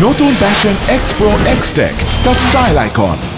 Noton Bashan X Pro X-Deck, das Style-Icon.